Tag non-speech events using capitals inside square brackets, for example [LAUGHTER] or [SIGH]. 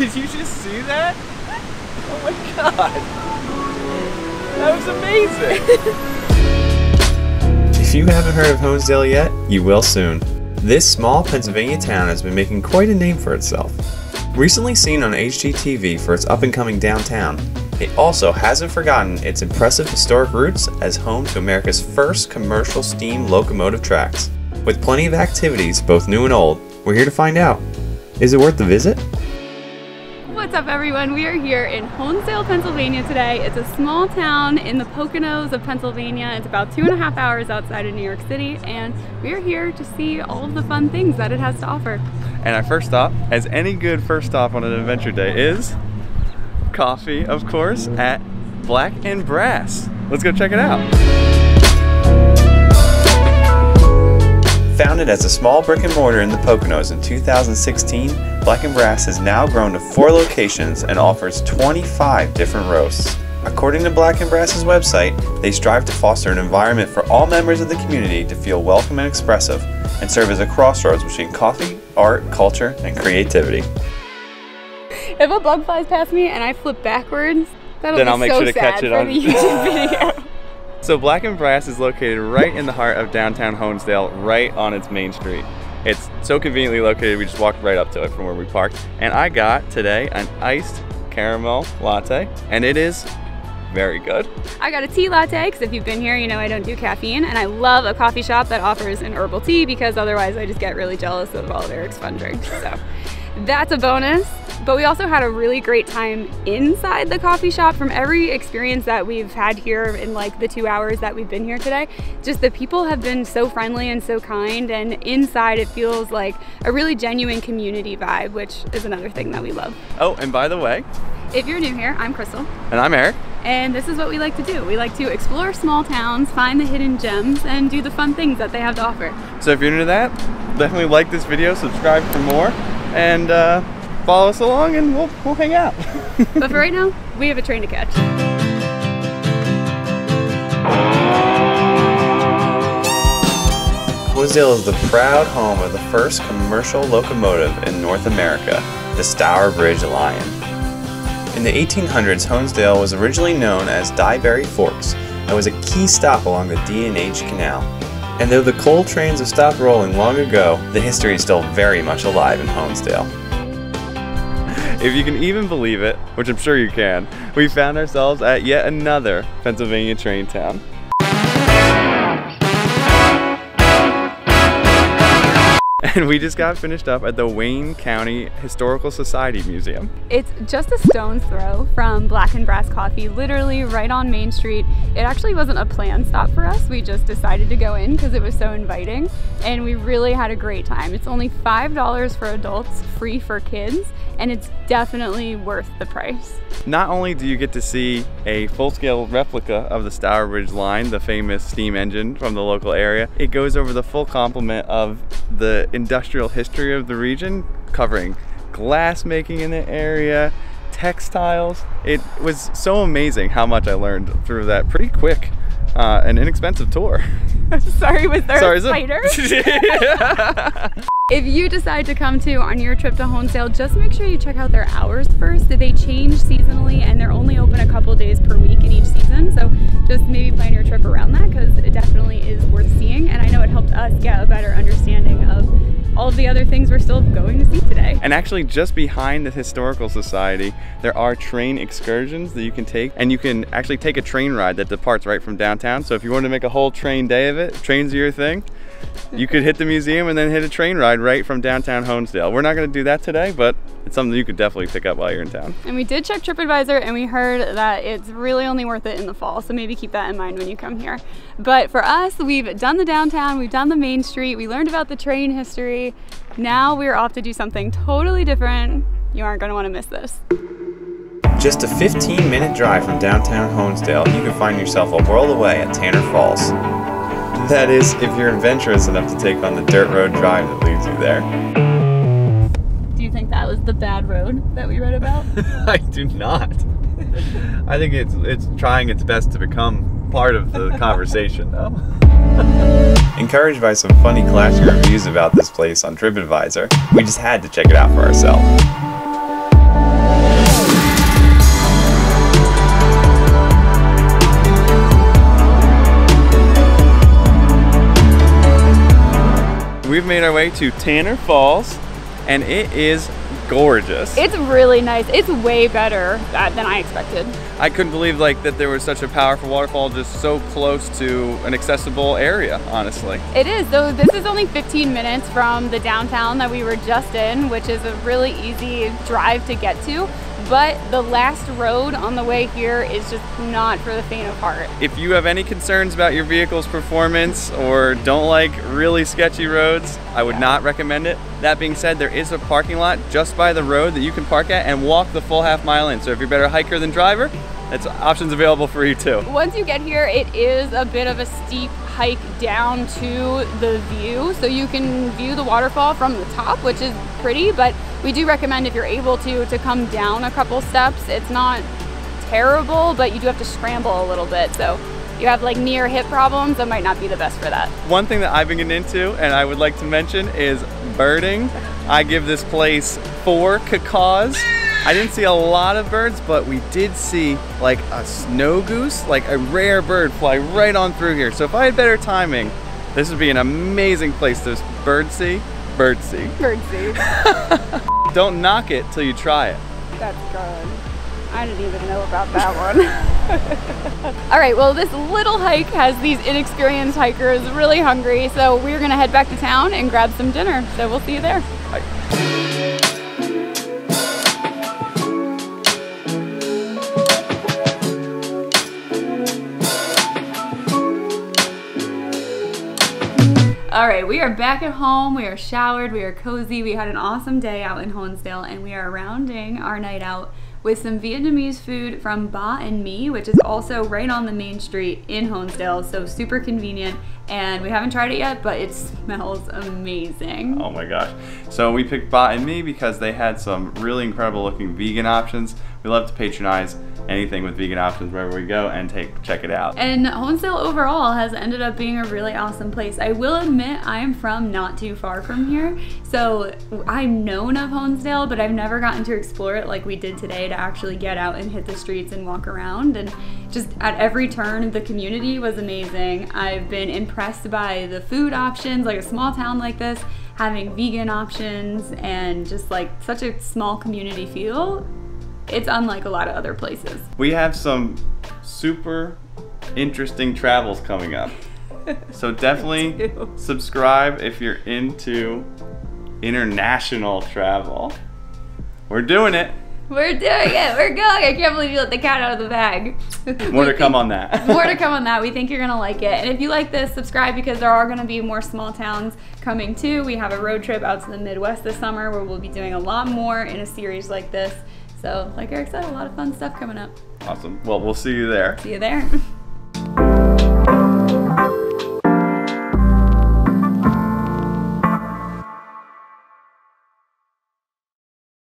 Did you just see that? Oh my god. That was amazing. If you haven't heard of Honesdale yet, you will soon. This small Pennsylvania town has been making quite a name for itself. Recently seen on HGTV for its up and coming downtown, it also hasn't forgotten its impressive historic roots as home to America's first commercial steam locomotive tracks. With plenty of activities, both new and old, we're here to find out. Is it worth the visit? What's up everyone? We are here in Honesdale, Pennsylvania today. It's a small town in the Poconos of Pennsylvania. It's about two and a half hours outside of New York City and we are here to see all of the fun things that it has to offer. And our first stop, as any good first stop on an adventure day is, coffee, of course, at Black and Brass. Let's go check it out. Founded as a small brick and mortar in the Poconos in 2016, Black and Brass has now grown to four locations and offers 25 different roasts. According to Black and Brass's website, they strive to foster an environment for all members of the community to feel welcome and expressive, and serve as a crossroads between coffee, art, culture, and creativity. If a bug flies past me and I flip backwards, that'll Then be I'll make so sure to sad catch it for on- the YouTube [LAUGHS] video. So Black and Brass is located right in the heart of downtown Honesdale, right on its main street. It's so conveniently located, we just walked right up to it from where we parked. And I got today an iced caramel latte, and it is very good. I got a tea latte because if you've been here, you know I don't do caffeine. And I love a coffee shop that offers an herbal tea because otherwise I just get really jealous of all of Eric's fun drinks. So that's a bonus. But we also had a really great time inside the coffee shop from every experience that we've had here in like the two hours that we've been here today. Just the people have been so friendly and so kind. And inside it feels like a really genuine community vibe, which is another thing that we love. Oh, and by the way, If you're new here, I'm Krystal. and I'm Eric. And this is what we like to do. We like to explore small towns, find the hidden gems, and do the fun things that they have to offer. So if you're into that, definitely like this video, subscribe for more, and uh, follow us along, and we'll, we'll hang out. But for right now, [LAUGHS] we have a train to catch. Honesdale is the proud home of the first commercial locomotive in North America, the Stourbridge Lion. In the 1800s, Honesdale was originally known as Dyeberry Forks and was a key stop along the D&H Canal. And though the coal trains have stopped rolling long ago, the history is still very much alive in Honesdale. If you can even believe it, which I'm sure you can, we found ourselves at yet another Pennsylvania train town. And we just got finished up at the Wayne County Historical Society Museum. It's just a stone's throw from Black and Brass Coffee, literally right on Main Street. It actually wasn't a planned stop for us. We just decided to go in because it was so inviting and we really had a great time. It's only $5 for adults, free for kids, and it's definitely worth the price. Not only do you get to see a full-scale replica of the Stourbridge Lion, the famous steam engine from the local area, it goes over the full complement of the industrial history of the region, covering glass making in the area, textiles. It was so amazing how much I learned through that pretty quick uh, and inexpensive tour. [LAUGHS] Sorry, was there Sorry, a spider? [LAUGHS] [LAUGHS] If you decide to come to on your trip to Honesdale, just make sure you check out their hours first. They change seasonally and they're only open a couple days per week in each season. So just maybe plan your trip around that because it definitely is worth seeing. And I know it helped us get a better understanding of all the other things we're still going to see today. And actually, just behind the Historical Society, there are train excursions that you can take, and you can actually take a train ride that departs right from downtown. So if you want to make a whole train day of it, trains are your thing, you could hit the museum and then hit a train ride right from downtown Honesdale. We're not going to do that today, but it's something you could definitely pick up while you're in town. And we did check TripAdvisor and we heard that it's really only worth it in the fall. So maybe keep that in mind when you come here. But for us, we've done the downtown, we've done the main street, we learned about the train history. Now we're off to do something totally different. You aren't going to want to miss this. Just a 15 minute drive from downtown Honesdale, you can find yourself a world away at Tanner Falls. That is, if you're adventurous enough to take on the dirt road drive that leads you there. Do you think that was the bad road that we read about? [LAUGHS] I do not. I think it's it's trying its best to become part of the conversation, though. [LAUGHS] Encouraged by some funny clashing reviews about this place on TripAdvisor, we just had to check it out for ourselves. Made our way to Tanner Falls and it is gorgeous. It's really nice. It's way better than I expected. I couldn't believe like that there was such a powerful waterfall just so close to an accessible area, honestly. It is. So this is only 15 minutes from the downtown that we were just in, which is a really easy drive to get to but the last road on the way here is just not for the faint of heart. If you have any concerns about your vehicle's performance or don't like really sketchy roads, I would yeah. not recommend it. That being said, there is a parking lot just by the road that you can park at and walk the full half mile in. So if you're better hiker than driver, that's options available for you too. Once you get here, it is a bit of a steep hike down to the view. So you can view the waterfall from the top, which is pretty, but we do recommend if you're able to, to come down a couple steps. It's not terrible, but you do have to scramble a little bit. So you have like near hip problems, that might not be the best for that. One thing that I've been getting into and I would like to mention is birding. I give this place four cacaws. I didn't see a lot of birds, but we did see like a snow goose, like a rare bird fly right on through here. So if I had better timing, this would be an amazing place to bird see. Bird see. Bird see. [LAUGHS] Don't knock it till you try it. That's good. I didn't even know about that one. [LAUGHS] All right, well, this little hike has these inexperienced hikers really hungry, so we're gonna head back to town and grab some dinner. So we'll see you there. Bye. All right, we are back at home. We are showered. We are cozy. We had an awesome day out in Honesdale, and we are rounding our night out with some Vietnamese food from Ba and Me, which is also right on the main street in Honesdale, so super convenient. And we haven't tried it yet, but it smells amazing. Oh my gosh. So we picked Ba and Me because they had some really incredible looking vegan options. We love to patronize anything with vegan options wherever we go and take check it out. And Honesdale overall has ended up being a really awesome place. I will admit I am from not too far from here, so I'm known of Honesdale, but I've never gotten to explore it like we did today to actually get out and hit the streets and walk around. And just at every turn, the community was amazing. I've been impressed by the food options, like a small town like this having vegan options and just like such a small community feel it's unlike a lot of other places. We have some super interesting travels coming up. [LAUGHS] So definitely subscribe if you're into international travel. We're doing it. We're doing it. We're going. I can't believe you let the cat out of the bag. [LAUGHS] More to come on that. [LAUGHS] more to come on that. We think you're going to like it. And if you like this, subscribe because there are going to be more small towns coming too. We have a road trip out to the Midwest this summer where we'll be doing a lot more in a series like this. So, like Eric said, a lot of fun stuff coming up. Awesome. Well, we'll see you there. See you there. [LAUGHS]